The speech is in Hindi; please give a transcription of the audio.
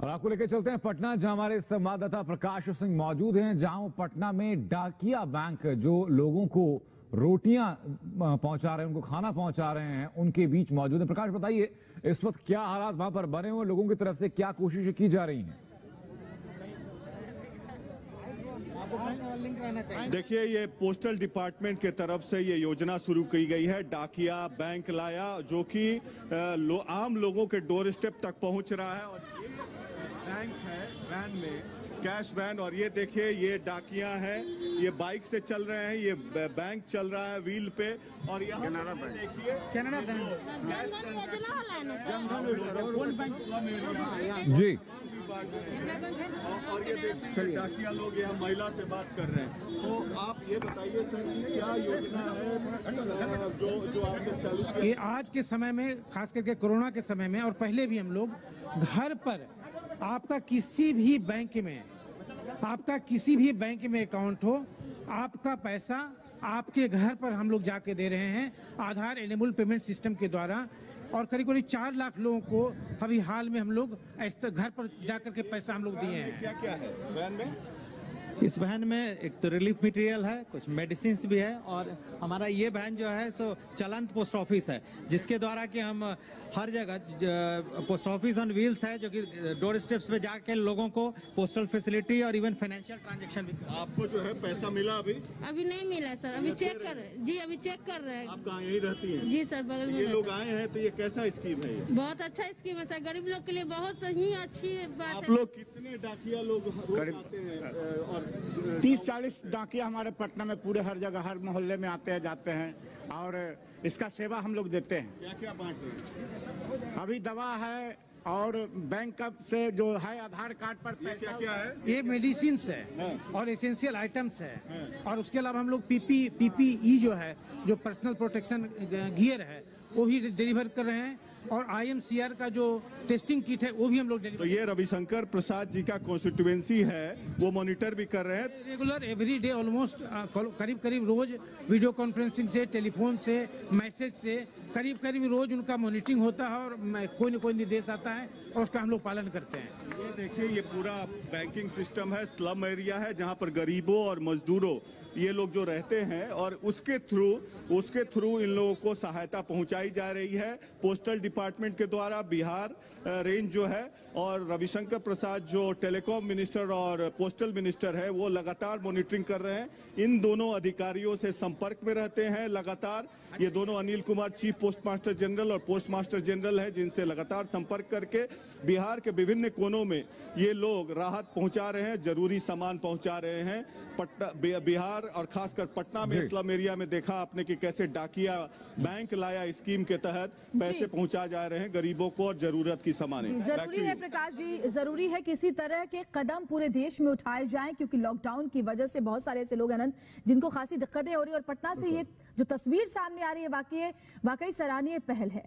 और आपको लेकर चलते हैं पटना जहाँ हमारे संवाददाता प्रकाश सिंह मौजूद हैं जहाँ पटना में डाकिया बैंक जो लोगों को रोटियाँ पहुँचा रहे हैं उनको खाना पहुँचा रहे हैं उनके बीच मौजूद है। प्रकाश बताइए इस वक्त क्या हालात वहाँ पर बने हुए? लोगों की तरफ़ से क्या कोशिशें की जा रही हैं? देखिए ये पोस्टल डिपार्टमेंट के तरफ़ से ये योजना शुरू की गई है। डाकिया बैंक लाया जो कि लो, आम लोगों के डोर स्टेप तक पहुँच रहा है और बैंक है वैन में कैश वैन और ये देखिए ये डाकिया है ये बाइक से चल रहे हैं ये बैंक चल रहा है व्हील पे और यहाँ देखिए कनाडा बैंक। है। ना सर? जी। और ये देखिए डाकिया लोग यहाँ महिला से बात कर रहे हैं। तो आप ये बताइए सर कि क्या योजना है जो जो आपने चालू ये आज के समय में खास करके कोरोना के समय में और पहले भी हम लोग घर पर आपका किसी भी बैंक में, आपका किसी भी बैंक में अकाउंट हो, आपका पैसा आपके घर पर हम लोग जाके दे रहे हैं आधार एनेबल पेमेंट सिस्टम के द्वारा। और करीब करीब चार लाख लोगों को अभी हाल में हम लोग घर पर जाकर के पैसा हम लोग दिए हैं। क्या क्या है? में इस वैन में एक तो रिलीफ मटेरियल है कुछ मेडिसिन भी है और हमारा ये वैन जो है सो चलंत पोस्ट ऑफ़िस है जिसके द्वारा कि हम हर जगह पोस्ट ऑफ़िस ऑन व्हील्स है जो कि डोर स्टेप्स पे जाके लोगों को पोस्टल फैसिलिटी और इवन फाइनेंशियल ट्रांजेक्शन भी आपको जो है पैसा मिला अभी? अभी नहीं मिला सर। अभी चेक कर रहे जी अभी चेक कर रहे हैं। आप कहाँ यही रहती हैं? जी सर बगल में ये लोग आए हैं तो ये कैसा स्कीम है बहुत अच्छा स्कीम है सर। गरीब लोग के लिए बहुत ही अच्छी बात आप लोग कितने डाकिया लोग आते हैं और तीस चालीस डाकिया हमारे पटना में पूरे हर जगह हर मोहल्ले में आते हैं जाते हैं और इसका सेवा हम लोग देते हैं। क्या क्या बांट रहे हैं? अभी दवा है और बैंक से जो है आधार कार्ड पर ये क्या पैसा क्या है? ये मेडिसिन है हाँ। और एसेंशियल आइटम्स है। और उसके अलावा हम लोग पीपी पीपीई जो है जो पर्सनल प्रोटेक्शन गियर है वो भी डिलीवर कर रहे हैं और आईएमसीआर का जो टेस्टिंग किट है वो भी हम लोग तो ये रविशंकर प्रसाद जी का कॉन्स्टिट्युएंसी है वो मॉनिटर भी कर रहे हैं। रेगुलर एवरी डे ऑलमोस्ट करीब करीब रोज वीडियो कॉन्फ्रेंसिंग से टेलीफोन से मैसेज से करीब करीब रोज उनका मॉनिटरिंग होता है और कोई न कोई निर्देश आता है और उसका हम लोग पालन करते हैं। ये देखिए ये पूरा बैंकिंग सिस्टम है स्लम एरिया है जहाँ पर गरीबों और मजदूरों ये लोग जो रहते हैं और उसके थ्रू उसके थ्रू इन लोगों को सहायता पहुंचाई जा रही है पोस्टल डिपार्टमेंट के द्वारा बिहार रेंज जो है और रविशंकर प्रसाद जो टेलीकॉम मिनिस्टर और पोस्टल मिनिस्टर है वो लगातार मॉनिटरिंग कर रहे हैं। इन दोनों अधिकारियों से संपर्क में रहते हैं लगातार। ये दोनों Anil Kumar chief post master general और पोस्ट मास्टर जनरल है जिनसे लगातार संपर्क करके बिहार के विभिन्न कोनों में ये लोग राहत पहुँचा रहे हैं ज़रूरी सामान पहुँचा रहे हैं। पटना बिहार और खासकर पटना में जी। स्लम एरिया में देखा आपने कि कैसे डाकिया बैंक लाया स्कीम के तहत पैसे पहुँचा जा रहे हैं गरीबों को और ज़रूरत की सामान। ज़रूरी है प्रकाश जी ज़रूरी है किसी तरह के कदम पूरे देश में उठाए जाए क्योंकि लॉकडाउन की वजह से बहुत सारे ऐसे लोग अनंत जिनको खासी दिक्कतें हो रही है। और पटना से ये जो तस्वीर सामने आ रही है वाकई वाकई सराहनीय पहल है।